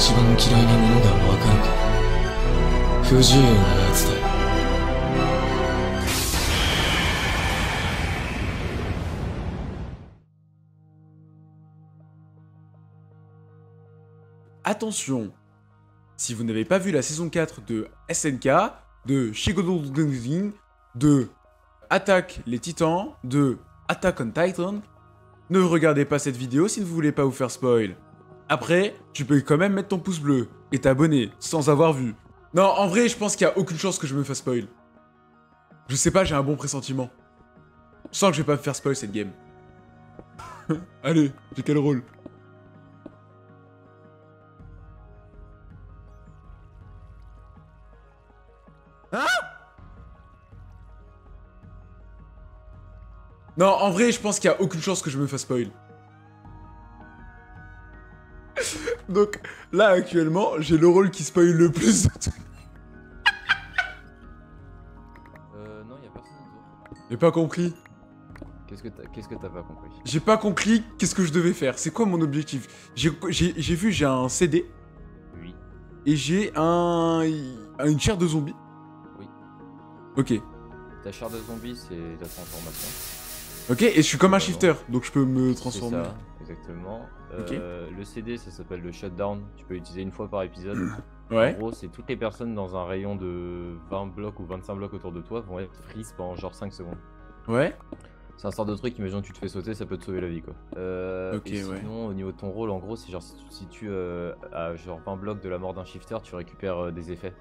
一番嫌いなものがわかるか不自由なやつだよ Attention, si vous n'avez pas vu la saison 4 de SNK, de Shigodo Gengin, de Attaque les Titans, de Attack on Titan, ne regardez pas cette vidéo si vous voulez pas vous faire spoil. Après, tu peux quand même mettre ton pouce bleu et t'abonner sans avoir vu. Non, en vrai, je pense qu'il y a aucune chance que je me fasse spoil. Je sais pas, j'ai un bon pressentiment. Je sens que je vais pas me faire spoil cette game. Allez, j'ai quel rôle? Non, en vrai, je pense qu'il y a aucune chance que je me fasse spoil. Donc, là, actuellement, j'ai le rôle qui spoil le plus de tout. Euh, non, y a personne autour. J'ai pas compris. Qu'est-ce que t'as qu'est-ce que t'as pas compris? J'ai pas compris qu'est-ce que je devais faire. C'est quoi mon objectif? J'ai vu, j'ai un CD Oui. et j'ai un... une chair de zombie. Oui. Ok. Ta chair de zombie, c'est la transformation. Ok, et je suis comme un Vraiment. shifter, donc je peux me transformer. Exactement. Euh, Le CD, ça s'appelle le shutdown. Tu peux l'utiliser une fois par épisode. En Ouais. gros, c'est toutes les personnes dans un rayon de 20 blocs ou 25 blocs autour de toi vont être freeze pendant genre 5 secondes. Ouais. C'est un sort de truc, imagine tu te fais sauter, ça peut te sauver la vie quoi. Euh, Ok, et ouais. Sinon, au niveau de ton rôle, en gros, c'est genre si tu te situes euh, à genre 20 blocs de la mort d'un shifter, tu récupères euh, des effets.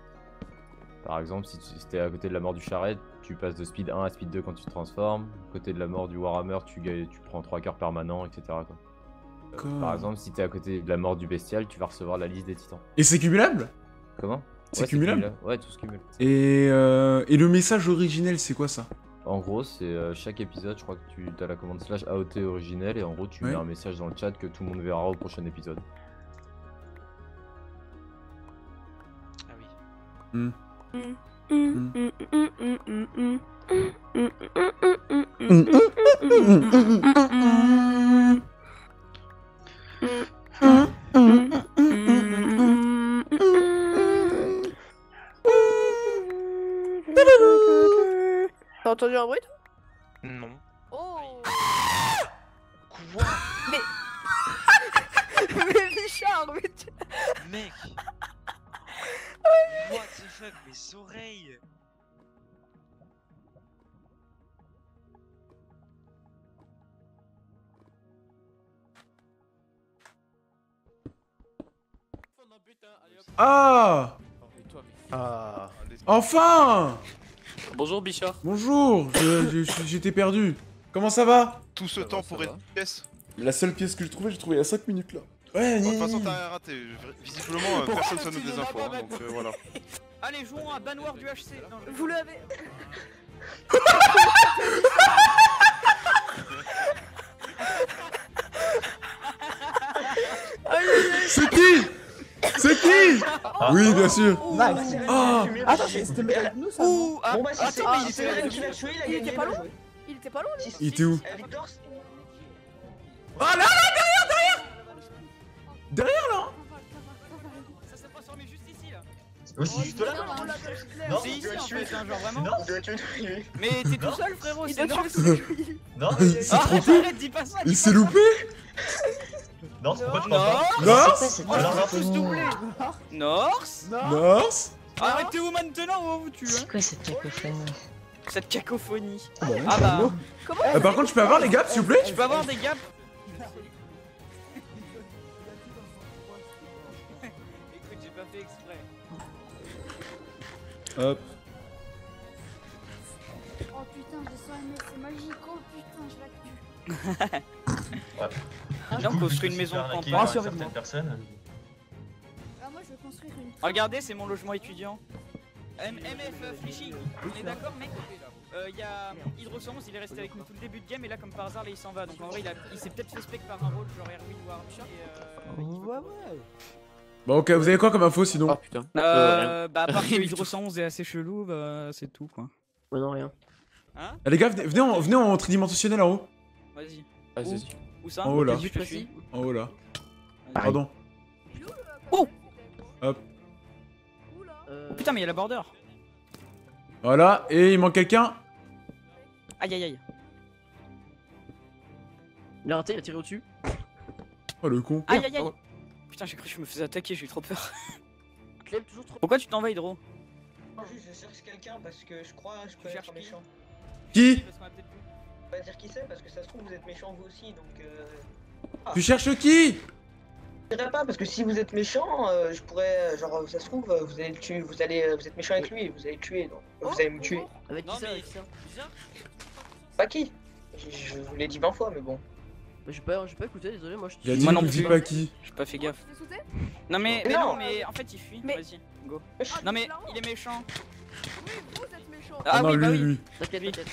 Par exemple, si tu t'es à côté de la mort du charrette, tu passes de speed 1 à speed 2 quand tu te transformes. Côté de la mort du Warhammer, tu, gagnes- tu prends 3 cœurs permanents, etc. quoi. D'accord. Par exemple, si t'es à côté de la mort du bestial, tu vas recevoir la liste des titans. Et c'est cumulable Comment C'est Ouais, cumulable Ouais, tout se cumule. et, euh, et le message originel, c'est quoi ça En gros, c'est euh, chaque épisode, je crois que tu as la commande slash AOT originelle et en gros, tu Ouais. mets un message dans le chat que tout le monde verra au prochain épisode. Ah oui. Hmm. T'as entendu un bruit toi? Non. Oh. Quoi Mais Richard, mais tu... Mec. What the fuck, mes oreilles Ah Ah. Enfin Bonjour Bichard. Bonjour, j'étais perdu. Comment ça va? Tout ce Ça va, temps ça pour va. une pièce. La seule pièce que j'ai trouvée, j'ai trouvé il y a 5 minutes là. Ouais, De ni- toute façon, t'as rien raté. Visiblement, euh, personne ne donne des infos. hein, donc euh, voilà. Allez, jouons à Banwar du HC. Non, je- Vous l'avez C'est qui? C'est qui Oui, bien sûr. Nice. Ah Attends, c'était avec nous ça ah, Bon bah si c'est il c'est était- Ren qui l'a tué, il a Il était gagné. pas loin. Il était pas loin Il était où c'est- Ah là, là, derrière, derrière Derrière là Ça s'est transformé juste ici là. Aussi juste là. Non, Si, tu ici l'as en tué. fait, hein, genre vraiment. Non, tu l'as tué. lui. Mais t'es tout Non. seul frérot, Il c'est doit non. tuer celui Non, Il s'est Ah. Il loupé non, pourquoi tu je. Norse Norse Arrêtez-vous maintenant ou on vous tue hein. C'est quoi cette cacophonie Cette cacophonie. Ah bah, Ah bah, Euh, Par contre, je peux avoir les gaps s'il vous plaît tu peux avoir des gaps Écoute, j'ai pas fait exprès. Hop. Oh putain, j'ai 100 MS, c'est magique. Oh putain, je la tue. Viens, on construit une maison de campagne. certaines personnes. Ah, moi je veux construire une. Regardez, c'est mon logement étudiant. MF euh, Fishing, on est d'accord mec Euh, Il y a Hydrosens, il est resté avec nous tout le début de game et là comme par hasard là il s'en va donc en vrai il, a- il s'est peut-être fait spec par un rôle genre Erwin ou Archer et euh, il veut- Bon, ok, vous avez quoi comme info sinon putain Euh, bah à part que est assez chelou bah c'est tout quoi Ouais, non, rien. Hein? Ah, Les gars, venez, venez en, venez en tridimensionnel en haut. Vas-y Vas-y. Où, ça En haut, là. Je te suis. En haut là. Pardon. Hop. Oula. Oh putain, mais il y a la border. Voilà, et il manque quelqu'un. Aïe aïe aïe. Il a raté, il a tiré au-dessus. Oh le con. Aïe aïe aïe. Putain, j'ai cru que je me faisais attaquer, j'ai eu trop peur. Clem, toujours trop. Pourquoi tu t'en vas, Hydro Je cherche quelqu'un parce que je crois que je peux être qui méchant. Qui Pas dire qui c'est parce que ça se trouve vous êtes méchant vous aussi donc euh... Tu cherches qui? Je dirais pas parce que si vous êtes méchant, euh, je pourrais euh, genre ça se trouve vous allez le tuer, vous allez vous êtes méchant avec lui, vous allez le tuer donc Oh, vous allez me tuer. Avec qui Non, ça mais- Avec qui ça Pas qui? Je, je vous l'ai dit 20 fois mais bon. Bah, J'ai pas, j'ai pas écouté, désolé, moi je Il a dit Moi non plus. pas qui. J'ai pas fait Oh, gaffe. Non mais, non, non. mais en fait il fuit. Mais- Vas-y, go. Ah, Non mais il est méchant. Oui, vous êtes méchant. Ah, Ah non, oui, bah lui, oui. lui. T'inquiète.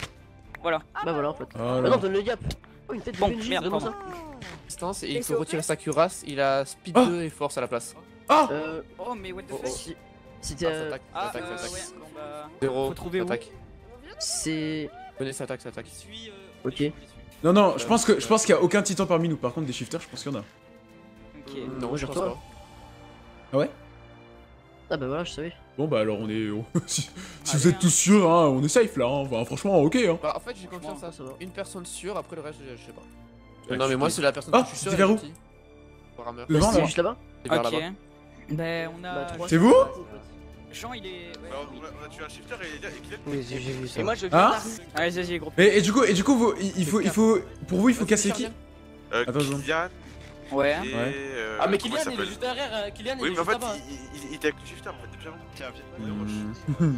Voilà. Ah, Bah voilà en fait. Ah Bah non, donne le gap. Oh, une tête de Bon, PNJ, merde, donne-moi pardon. ça. distance et il faut retirer sa cuirasse. Il a speed Ah 2 et force à la place. Ah Euh, Oh mais what the Oh, fuck si. C'était. Ah, euh, attaque, Ah attaque, euh, ça attaque. ouais, bon bah... Zéro, Faut trouver attaque. C'est. Venez, ça attaque, ça attaque. Ok. Non, non, je pense que je pense qu'il y a aucun titan parmi nous. Par contre, des shifters, je pense qu'il y en a. Ok. Non, je pense pas. Ah ouais? Ah bah voilà, je savais. Bon, bah alors on est. on- si vous êtes tous sûrs, hein, on est safe là. hein. Enfin, franchement, ok. Hein. Bah, en fait, j'ai confiance à Ça va. une personne sûre, après le reste, je, je sais pas. Ouais, non, mais moi, c'est la personne Ah, que je suis sûr. c'était vers est où. Devant, Bah, là. juste là-bas Ok. Ben on Bah, a... trois. C'est vous Jean il est... ouais, on, a, on a tué un shifter et il a, a- Oui, j'ai vu ça. Et moi je viens Hein. Allez vas-y gros. Et, et du coup, et du coup, vous- il faut, il faut, pour vous, il faut casser qui. Euh, Attends, Kylian Ouais. et. Ouais. euh, Ah, mais Kylian, il est juste derrière. euh, Kylian, il Oui, est mais en juste fait, là-bas. il, il- il était avec le shifter en fait, depuis avant. Tiens, viens, viens, viens,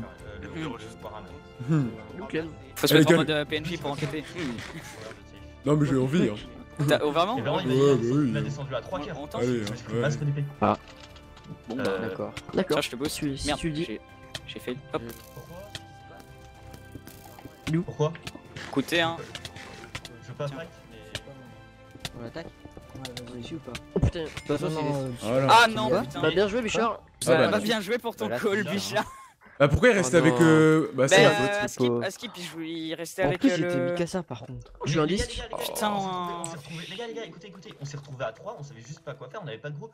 Hmm. Nous, Clem. Faut se mettre en mode euh, PNJ pour enquêter. Non, mais j'ai envie. Hein. T'as- Oh vraiment il, Ouais, bah oui. il a descendu à 3 quarts. Parce hein, que ouais. masque d'épée. Bon bah... D'accord. D'accord. Tiens je te bosse. Si Merde, tu le dis. j'ai- fait... Hop. Pourquoi? Écoutez hein. Je veux pas fight, mais. On attaque Oh putain. De toute façon, s'il est- Voilà. Ah non putain. Bah bien joué, Bichard. Ah bah, Bah bien joué pour ton Bah, call c'est Bichard. Bah, pourquoi il restait Oh avec. Euh... Bah, c'est Ben, la euh, typo. Askip, il restait En avec plus, euh, j'étais le... Mikasa par contre. Je en Putain, on s'est un- retrouvé- on s'est retrouvés- Les gars, les gars, écoutez, écoutez, on s'est retrouvés à 3, on savait juste pas quoi faire, on avait pas de groupe.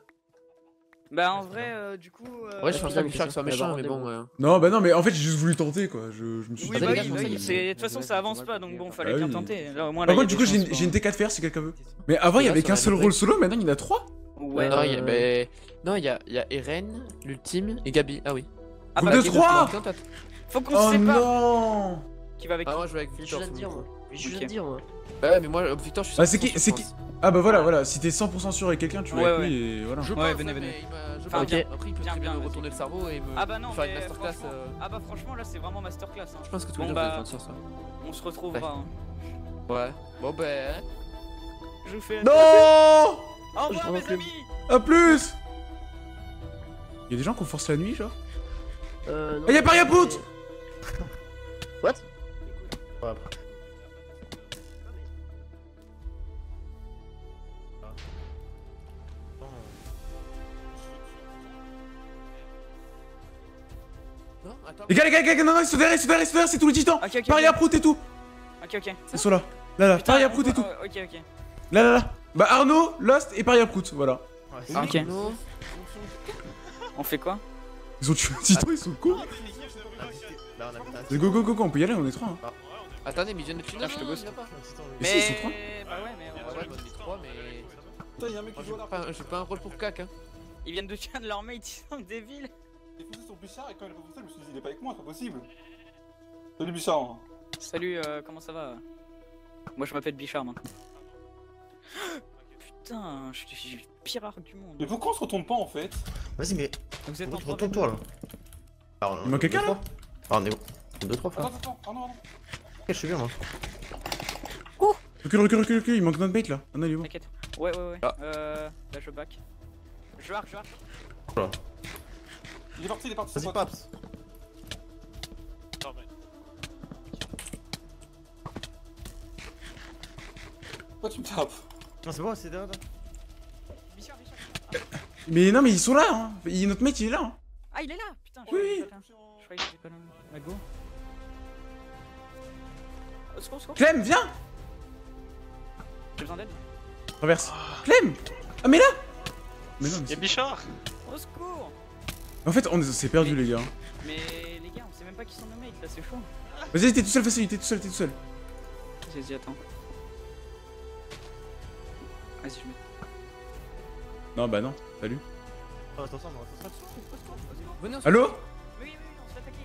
Bah en vrai, euh, du coup... euh, Ouais, je putain, Michel que soit mais méchant, mais bon. ça, euh, Non, bah non, mais en fait, j'ai juste voulu tenter quoi. Je, je me suis Oui, dit. bah oui, bah de toute façon ça avance pas, donc bon, fallait Ah bien oui. tenter. Là, au moins, là, Par contre, du coup, j'ai une, chances, j'ai une quoi. T4 faire si quelqu'un veut. Mais avant, il y avait qu'un seul rôle solo, maintenant il y en a trois. Ouais. Non, il y a, non, il y a, il y a Eren, l'ultime et Gabi. Ah oui. Ah bah, de qui- trois. Faut qu'on Oh se sépare. non Qui va avec Ah, moi je vais avec Victor. juste à te dire, le moi. dire, moi. Bah ouais, mais moi, euh, Victor, je suis Ah, c'est qui- 100% c'est sûr, qui- je. Ah bah voilà, voilà, si t'es 100% sûr avec quelqu'un, tu vas Ouais, avec ouais. lui et voilà. Je Ouais, pense, venez, hein, venez. je Enfin, pense. bien. Après, il peut Bien, très bien bien, me retourner le cerveau et me Ah bah non, faire une masterclass. franchement- euh, Ah bah franchement, là c'est vraiment masterclass. Hein. Je pense que tous Bon, les jours, bah, je vais faire ça. On se retrouvera. hein. Ouais. Bon, ben. Je vous fais... Non Au revoir Je mes amis À plus Y'a des gens qui forcent la nuit, genre Euh. non, Ah, y'a Paria mais- Pout What Non, attends. Les gars, les gars, les gars, non, non, ils sont derrière, ils sont derrière, ils sont derrière, c'est tous les titans Ok, ok. Paria ok. Prout et tout Ok, ok. Ils sont là Là, là, Putain, Paria on Prout et tout euh, Ok, ok. Là, là, là Bah Arnaud, Lost et Paria Prout, voilà. Ok. Non. On fait quoi? Ils ont tué un titan, ils sont cons Go, go, go, go, go, on peut y aller, on est trois. hein. Attendez, mais ils viennent de. Là, je te bosse. Mais ils sont trois. Bah ouais, mais... On- on est trois, mais. Putain, y'a un mec qui j'ai joue à j'ai pas un rôle pour cac, hein. Ils viennent de tuer un de leurs mates, ils sont débiles. Il est foncé sur Bichard et quand il a foncé, je me suis dit, il est pas avec moi, c'est pas possible. Salut Bichard. Salut, euh, comment ça va? Moi je m'appelle Bichard maintenant. Putain, je suis le pire arc du monde. Mais pourquoi on se retourne pas en fait? Vas-y, mais. Vous êtes en Retourne-toi là. Alors, Il manque quelqu'un, là Ah, on est deux, trois Attends, fois. attends, attends, ah non, non. Ok, je suis bien moi. Recule, recule, recule, recule, il manque notre bait là. Ah non, il est bon. T'inquiète. Ouais, ouais, ouais. Ah. Euh. Là je back. Je arc, je arc. Il est parti, il est parti. Vas-y, son pote. Paps. Pourquoi tu me tapes Non, c'est bon, c'est derrière. Bichard, Bichard. Mais non, mais ils sont là, hein. Il- Notre mec, il est là. hein. Ah, il est là Putain, je Oui, oui. Je croyais était pas là. Go. Clem, viens J'ai besoin d'aide. Traverse. Clem Ah, mais là Mais non, mais Y'a c'est- Bichard Au secours En fait, on s'est perdu, les gars. Mais les gars, on sait même pas qui sont nos mates là, c'est chaud. Vas-y, t'es tout seul, facile, t'es tout seul, t'es tout seul. Vas-y, attends. Vas-y, je mets. Non, bah non, salut. Oui,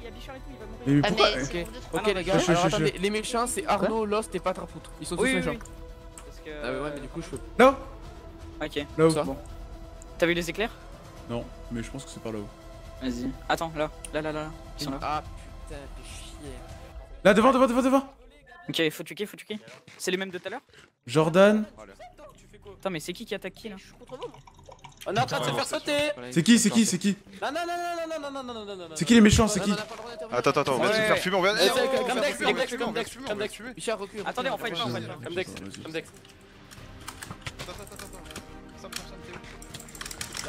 il y a Bichard et tout, il va mourir. Mais Ah, pourquoi mais Ok. non, les gars, je- je- alors je- attendez, les méchants c'est Arnaud, Lost et Patrapout. Ils sont tous Oui, oui, méchants. oui. Parce que. Ah ouais, ouais, mais du coup je peux. Là Ok. Là-haut. Ça. Bon. T'as vu les éclairs? Non, mais je pense que c'est par là-haut. Vas-y. Attends, là, là, là, là, là. Ils sont là. Ah putain, fais chier. Là, devant, devant, devant, devant Ok, faut tuer, faut tuer. C'est les mêmes de tout à l'heure? Jordan. Attends, mais c'est qui qui attaque qui là? On est en train de se faire sauter C'est qui, c'est qui, c'est qui Non, non, non, non, non, non, non, non, non, non, non. C'est qui les méchants, c'est qui Attends, attends, attends, on vient de se faire fumer, on Eh, vient comme de se Dex, comme Dex, comme Dex, comme recule. Attendez, on fight pas, on fight pas. Comme Dex, comme Dex. Attends, attends, attends, attends. Sam, Sam, Sam, t'es où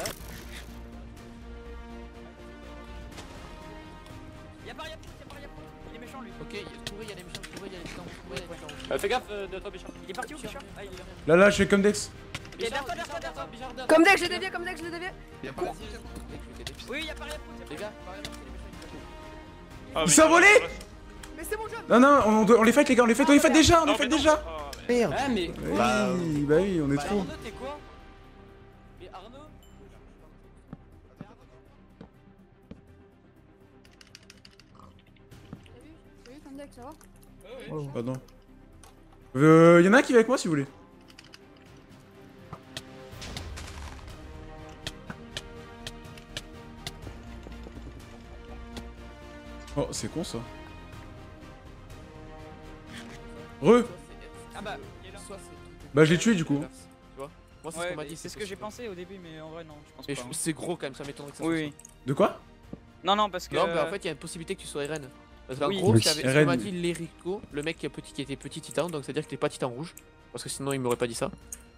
Y'a pas, y'a pas, y'a pas, y'a pas. Il est méchant lui. Ok, Touré, il y a les méchants, Touré, il y a les méchants, Touré, il y a les méchants. Euh, fais gaffe de toi, Bichard. Il est parti où, Bichard Ah, il est là. Là, là, je suis comme Dex. Ok, derrière toi, derrière toi, derrière toi. Bichard, derrière. Comme deck, je l'ai dévié, comme deck, je l'ai dévié. Y'a pas Oui, y'a pas. Les gars, méchants, Ah, Ils mais- sont volés Mais c'est mon job. Non, non, on, les fight, les gars, on les fight, on les fight déjà, on les fight déjà Ah, mais- Ah, mais. Oui, bah oui, on est trop. Arnaud, t'es quoi Mais Arnaud T'as vu T'as vu comme deck, ça va Ah non. Euh, y'en a un qui va avec moi si vous voulez. Oh, c'est con ça. Re Ah bah, il est là. Soit c'est. Bah, je l'ai tué, du coup. Tu vois Moi, c'est ce Ouais, qu'on m'a mais dit. c'est ce que j'ai pensé au début, mais en vrai, non, je pense Mais pas. hein. c'est gros quand même, ça m'étonnerait que ça Oui. De quoi? Non, non, parce que. Non, bah en fait, il y a une possibilité que tu sois Eren. Parce qu'en Oui. gros, que Eren. m'a dit Lerico, le mec qui, a petit, qui était petit titan, donc c'est-à-dire que t'es pas titan rouge. Parce que sinon, il m'aurait pas dit ça.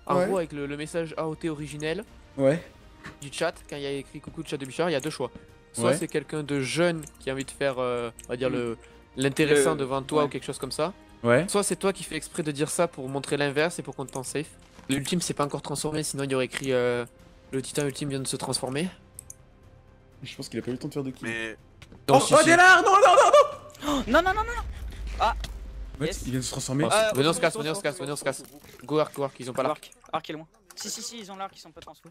En Ouais. gros, avec le, le message AOT originel Ouais. du chat, quand il y a écrit coucou de chat de Bichard, il y a deux choix. Soit Ouais. c'est quelqu'un de jeune qui a envie de faire, euh, on va dire, le l'intéressant Le- devant toi ouais. ou quelque chose comme ça. Ouais. Soit c'est toi qui fais exprès de dire ça pour montrer l'inverse et pour qu'on te pense safe. L'ultime s'est pas encore transformé, sinon il y aurait écrit euh, le titan ultime vient de se transformer. Je pense qu'il a pas eu le temps de faire de kill. Mais. Donc, Oh, si- oh, si- Délard Non, non, non, non Non, non, non, non Yes. il vient de se transformer. Ah, Euh, venez on se casse, venez on se casse, venez on se casse. Go arc, go arc, ils ont pas l'arc. Arc, est loin. Si, si, si, ils ont l'arc, ils sont pas transfous.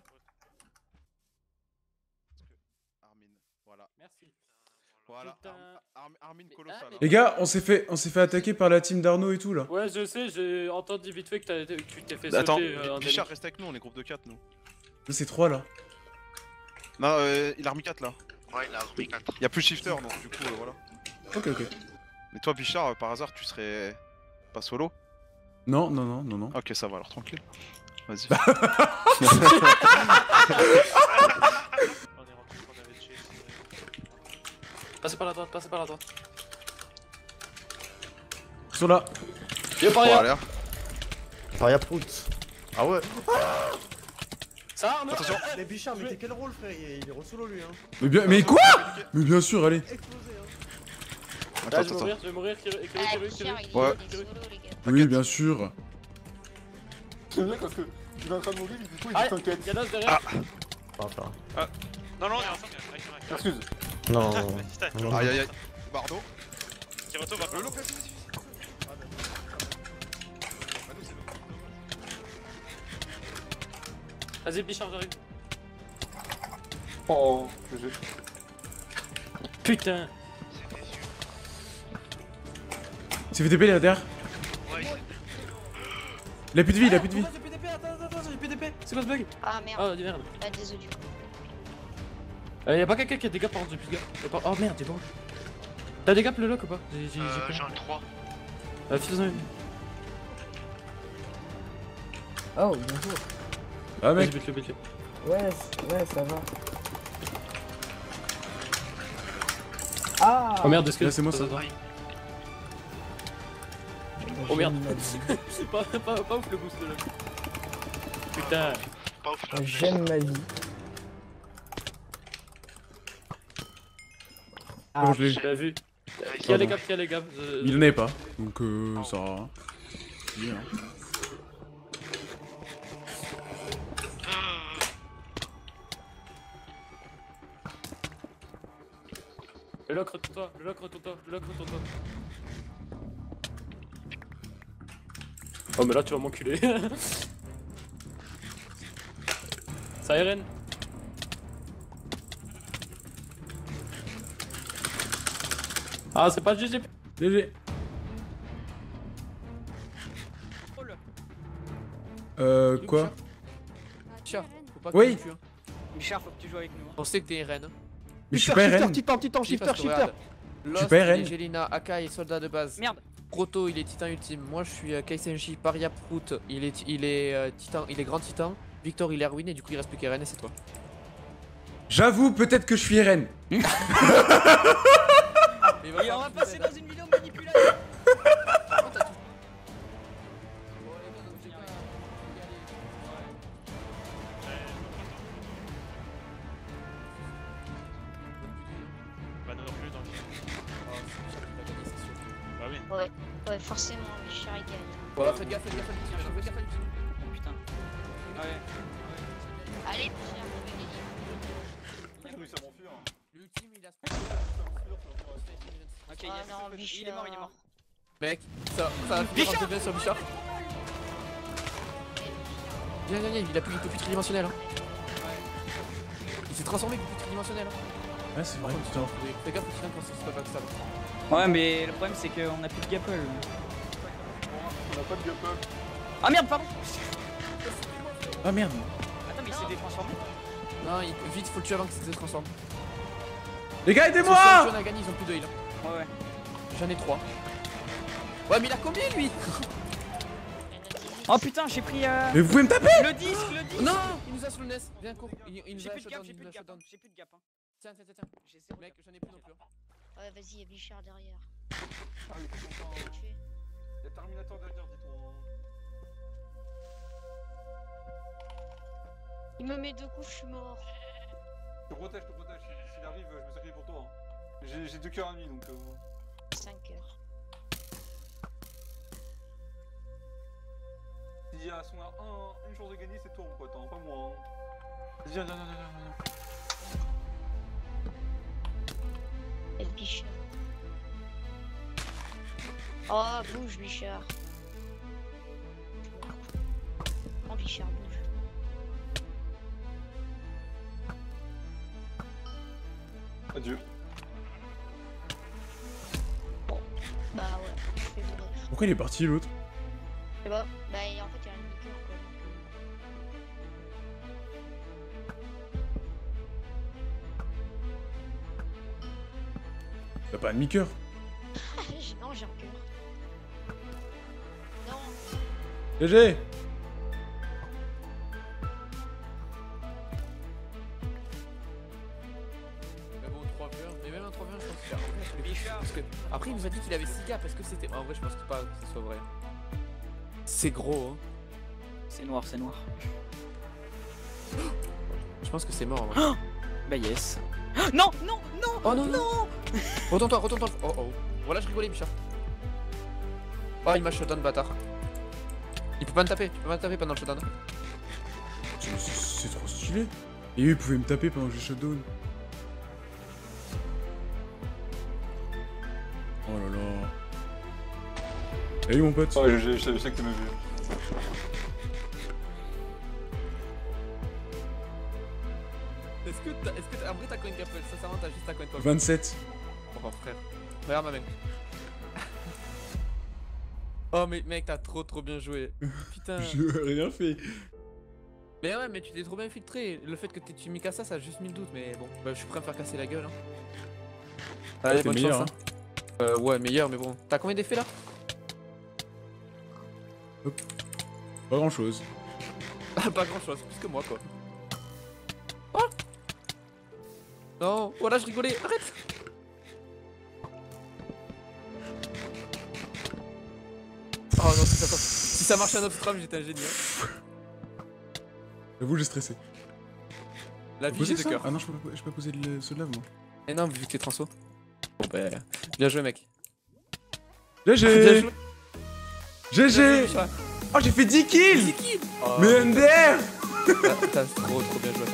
Armin, voilà. Merci. Voilà, colossal. hein. Les gars, on s'est fait, on s'est fait attaquer par la team d'Arnaud et tout là. Ouais, je sais, j'ai entendu vite fait que, t'as- que tu t'es fait Attends, sauter. euh, Bichard, reste avec nous, on est groupe de 4 nous. Là, c'est 3 là. Non, euh, il a remis 4 là. Ouais, il a remis 4. Il y a plus shifter donc du coup, euh, voilà. Ok, ok. Mais toi, Bichard, euh, par hasard, tu serais pas solo? Non, non, non, non, non. Ok, ça va alors, tranquille. Vas-y. On est rentré, on avait tué. Passez par la droite, passez par la droite. Ils sont là. Y'a pas Bon, rien allez, hein. Paria Prout. Ah ouais Ça Arnaud Attention. Mais Bichard, mais t'es quel rôle frère Il est re-solo lui hein. Mais bien, mais quoi? Mais bien sûr, allez. Hein. Attends, Là, je vais attends, mourir, attends. je vais mourir, Ah, Ouais. Oui, bien sûr. C'est bien parce que tu vas en train de mourir, du coup il Ah, t'inquiète. Y'a l'os derrière. Non, non, on est ensemble, il y a un Excuse. Non. Putain, non. Aïe aïe aïe. Bardo. Qui retourne, va Le lot, vas-y, Bichard, j'arrive. Oh, Putain. C'est fait TP là derrière. Ouais, Il a plus de vie, il a plus de vie. J'ai plus d'épée, attends, attends, attends, j'ai plus d'épée. C'est quoi ce bug Ah merde. Oh, merde. Ah, désolé du. Euh, y'a pas quelqu'un qui a des gaps par contre, j'ai plus de gaps. Y'a pas- Oh merde, j'ai pas. T'as des gaps le lock ou pas J'ai j'ai- j'ai euh, j'en ai 3. Euh, fais-en une. Oh, bonjour. Ah mec. bute-le, bute-le. Ouais, ouais, ça va. Ah Oh merde, est-ce que. C'est moi, ça. Oh merde. C'est pas, pas, pas ouf le boost de lock. Putain. Pas ouf. J'aime ma vie. Bon, je l'ai. Vu. Qui a les gaps Qui a les gaps Euh, Il avait pas. Donc, euh, ça. va. Bien. lock retourne-toi, le lock retourne-toi, le lock retourne-toi. Oh mais là tu vas m'enculer. Siren Ah c'est pas GG GG. Euh, quoi Tiens, faut pas Oui. que tu hein. Bichard, faut que tu joues avec nous. hein. On sait que t'es RN. Mais je suis pas RN. Titan, Titan, Oui, shifter, parce que shifter regarde, Lost, suis pas RN. il est Jelina, Akai, soldat de base. Merde. Proto, il est titan ultime. Moi, je suis euh, Kaisenji, Paria Prout, il est, il est euh, titan, il est grand titan. Victor, il est et du coup, il reste plus qu'RN et c'est toi. J'avoue, peut-être que je suis RN. Et on va passer dans une vidéo Mec, ça, ça va finir en bien sur Bichard. Viens, viens, viens, il a plus, peut plus tridimensionnel. Hein. Il s'est transformé, plus tridimensionnel. Hein. Ah, c'est vrai, putain. Fais gaffe, Titan, quand c'est pas ça. Ouais, mais le problème c'est qu'on a plus de gapple. On a pas de gap up. Ah merde, pardon Ah merde. Attends, mais il s'est détransformé Non, il, vite, faut le tuer avant qu'il se transforme. Les gars, aidez-moi ils ont plus de heal. hein. Ouais, ouais. J'en ai 3. Ouais, mais il a combien lui Oh putain, j'ai pris euh... Mais vous pouvez me taper le disque, le disque Non Il nous a sous le nez. Viens, cours. Il, il nous J'ai a plus de gap, j'ai il plus de a gap, shutdown. j'ai plus de gap. hein. Tiens, tiens, tiens, tiens. J'ai zéro Mec, j'en ai plus non plus. hein. Ouais, vas-y, il y a Bichard derrière. Ah oui, c'est content. Faut le tuer. Y'a Terminator derrière, dis-toi. Il me met deux coups, je suis mort. Je te protège, je te protège. S'il arrive, je me sacrifie pour toi. hein. J'ai deux cœurs à nuit donc. Euh... 5 heures. S'il y a son a un, une chance de gagner, c'est toi mon pote, hein, pas moi. Hein. Vas-y, viens, viens, viens, viens, viens. Et le Bichard. Oh, bouge, Bichard. Oh, Bichard, bouge. Adieu. Bah ouais, je mourir. Pourquoi il est parti l'autre? C'est bon. Bah, a rien sur les Bichard. Parce que après, il nous a dit qu'il avait 6 gars. Est-ce que c'était. En vrai, je pense que pas que ce soit vrai. C'est gros, hein. C'est noir, c'est noir. Je pense que c'est mort en vrai. Bah yes. Non, non, non Oh non, non Retourne-toi, retourne-toi. Oh oh. Voilà, je rigolais, Bichard. Oh, il m'a shutdown, bâtard. Il peut pas me taper, tu peux pas me taper pendant le shutdown. C'est- C'est trop stylé. Et eux, ils pouvaient me taper pendant que j'ai shutdown. Oh là là. Salut mon pote. Ouais, je, je, je sais que t'as vu. Est-ce que t'as. Est-ce que t'as. Après, t'as coin sincèrement, t'as juste ta coin de 27. Oh frère. Regarde ma main. oh mais mec, t'as trop trop bien joué. Putain. J'ai rien fait. Mais ouais, mais tu t'es trop bien filtré. Le fait que t'aies tué Mikasa, ça a juste mis le doute. Mais bon, bah, je suis prêt à me faire casser la gueule. Hein. T'es bonne meilleur, chance, hein. Euh, ouais, meilleur, mais bon. T'as combien d'effets là? Pas grand chose. Ah, Pas grand chose, plus que moi quoi. Non, voilà, je rigolais. Arrête Oh non, si ça, si ça marche à notre trame, j'étais un génie. hein. J'avoue, j'ai stressé. La vie, j'ai de cœur. Ah non, je peux pas, je peux pas poser le, ceux de lave moi. Et non, vu que t'es transfo. Bon bah, bien joué mec. GG. GG Bichard. Oh, j'ai fait 10 kills 10 kills Oh. Mais MDR T'as t'as trop trop bien joué,